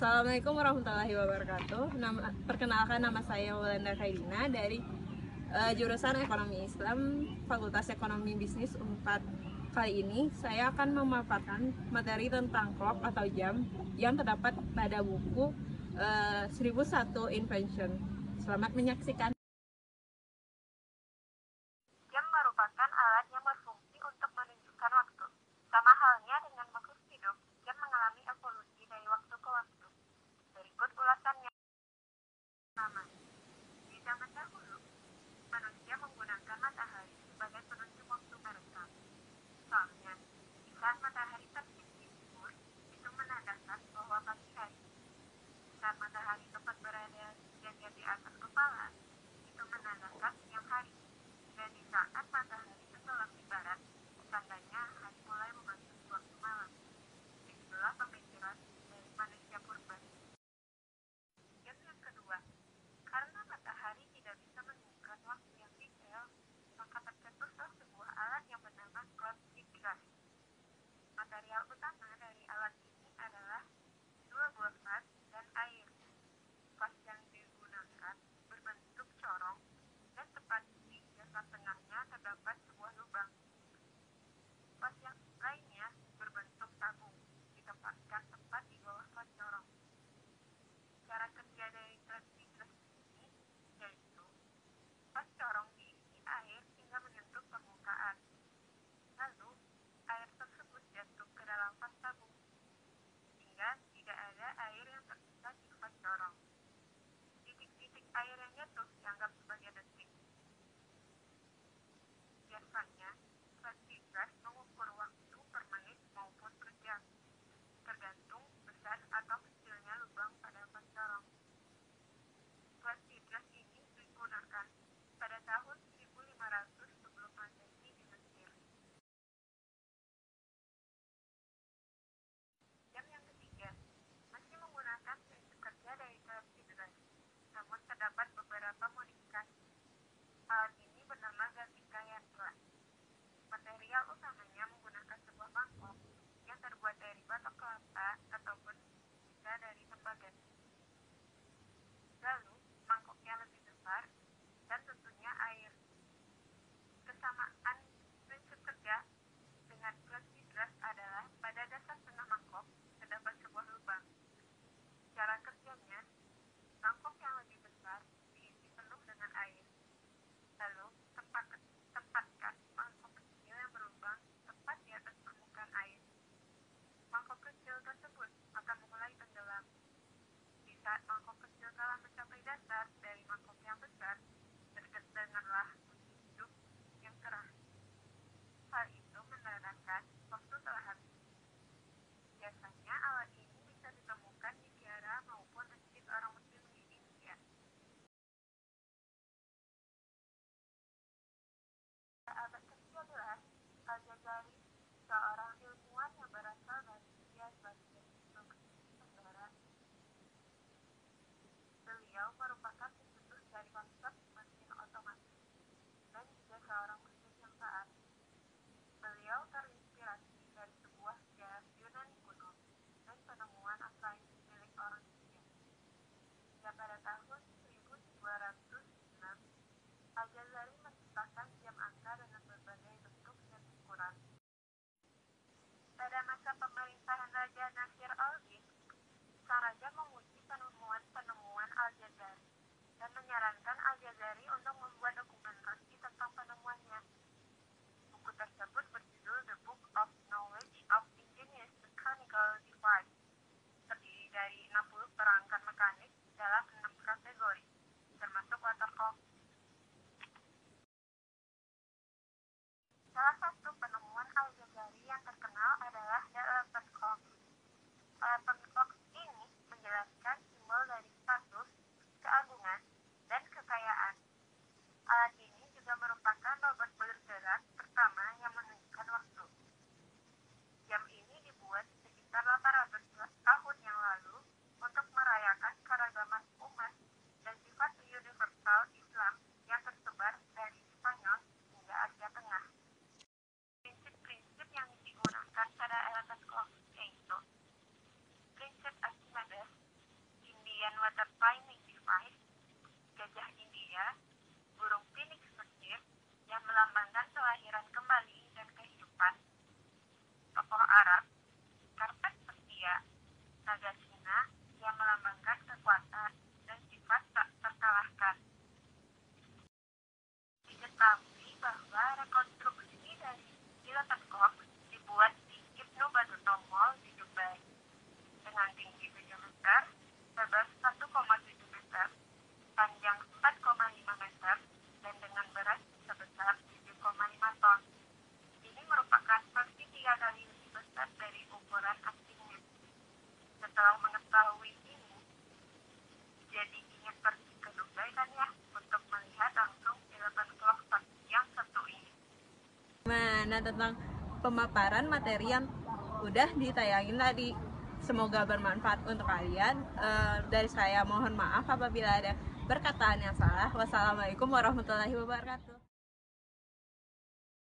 Assalamualaikum warahmatullahi wabarakatuh. Nama, perkenalkan nama saya Walanda Kaidina dari uh, jurusan Ekonomi Islam Fakultas Ekonomi Bisnis 4. Kali ini saya akan memaparkan materi tentang clock atau jam yang terdapat pada buku uh, 1001 Invention. Selamat menyaksikan. Jam merupakan alat yang berfungsi untuk menunjukkan waktu. Sama halnya dengan makhluk hidup, jam mengalami evolusi dari waktu ke waktu. Berikut ulasannya. Pertama, di zaman dahulu, manusia menggunakan matahari sebagai penunjuk waktu mereka. Soalnya, di saat matahari terbit di timur, itu menandakan bahwa pagi hari. Di saat matahari tepat berada dan di atas kepala, itu menandakan siang hari. Dan di saat matahari tenggelam di barat, tandanya hari mulai memasuki waktu malam. Itulah pemikiran dari manusia purba. Yang kedua, karena matahari tidak bisa menunjukkan waktu yang detail, maka tercetuslah sebuah alat yang bernama clock. Material utama dari alat ini adalah dua buah vas dan air. Vas yang digunakan berbentuk corong dan tepat dasar tengahnya terdapat sebuah lubang. Vas yang lainnya berbentuk tabung ditempatkan tepat di bawah vas corong. Cara kerja dari transitus ini yaitu vas corong diisi air hingga menyentuh permukaan. Lalu, air tersebut jatuh ke dalam vas tabung sehingga tidak ada air yang tersisa di vas corong. Titik-titik air yang jatuh dianggap sebagai detik. Biasanya, transitus mengukur waktu per maupun per tergantung besar atau kecilnya lubang pada vas corong. Transitus ini digunakan pada tahun 1500 sebelum Masehi di Mesir. Jam yang ketiga, masih menggunakan prinsip kerja dari transitus, namun terdapat beberapa modifikasi. Ini bernama Gatica Yatra. Material utamanya menggunakan sebuah mangkok yang terbuat dari batok kelapa ataupun bisa dari tembaga. Lalu, mangkoknya lebih besar dan tentunya air. Kesamaan prinsip kerja dengan transitus adalah pada dasar tengah mangkok terdapat sebuah lubang. Cara kerjanya, mangkok yang lebih besar diisi penuh dengan air. Lalu, tempat, tempatkan mangkok kecil yang berlubang tepat di atas permukaan air. Mangkok kecil tersebut akan mulai tenggelam. Di saat mangkok kecil telah mencapai dasar dari mangkok yang besar, terdengarlah bunyi hidup yang keras. Hal itu menandakan waktu telah habis. Biasanya alat ini bisa ditemukan di biara maupun masjid orang muslim di India. Abad ke-13, Al-Jazari, seorang ilmuwan yang berasal dari India sebagai Tenggara. Beliau merupakan pencetus dari konsep mesin otomatis dan juga seorang muslim yang taat. Beliau terinspirasi dari sebuah jas Yunani kuno dan penemuan astronomi milik orang India. Hingga pada tahun 1206, Al-Jazari menciptakan jam angka bentuk ukuran. Pada masa pemerintahan Raja Nasir al-Din, sang raja menguji penemuan-penemuan Al-Jazari dan menyarankan Al-Jazari untuk membuat dokumen resmi tentang penemuannya. Buku tersebut berjudul The Book of Knowledge of Ingenious Mechanical Device, terdiri dari 60 perangkat mekanik dalam 6 kategori, termasuk water clock. Salah satu karpet, karpet Persia, naga Cina yang melambangkan kekuatan dan sifat tak terkalahkan. Diketahui bahwa rekonstruksi dari Dilotan Kok dibuat di Ibnu Badutomol di Dubai dengan tinggi 7 meter, bebas jadi ingin pergi ke Dubai kan ya untuk melihat langsung elephant clock yang satu ini. Nah, tentang pemaparan materi yang udah ditayangin tadi. Semoga bermanfaat untuk kalian. Eh, dari saya mohon maaf apabila ada perkataan yang salah. Wassalamualaikum warahmatullahi wabarakatuh.